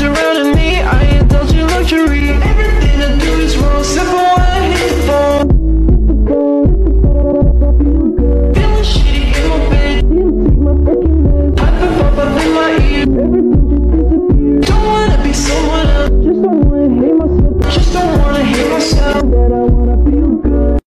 surrounding me